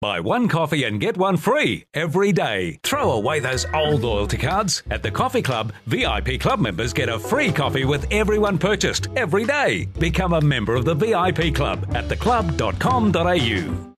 Buy one coffee and get one free every day. Throw away those old loyalty cards. At the Coffee Club, VIP club members get a free coffee with everyone purchased every day. Become a member of the VIP Club at theclub.com.au.